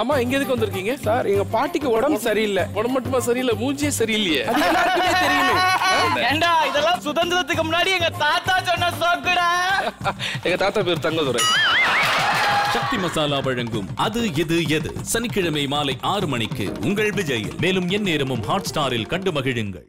அம்மா இங்க எதுக்கு வந்திருக்கீங்க? சார் எங்க பாட்டிக்கு உடம்பு சரியில்லை. உடம்பு மட்டுமா சரியில்லை? மூஞ்சியே சரியில்லையே. அது எல்லாருக்குமே தெரியுமே. ஏண்டா இதெல்லாம் சுதந்திரத்துக்கு முன்னாடி எங்க தாத்தா சொன்ன சோக்குடா? எங்க தாத்தா பேர் தங்கதுரை. சக்தி மசாலா வழங்கும் அது எது எது? சனிக்கிழமை மாலை ஆறு மணிக்கு உங்கள் விஜய் மேலும் எந்நேரமும் ஹாட் ஸ்டாரில் கண்டு மகிழுங்கள்.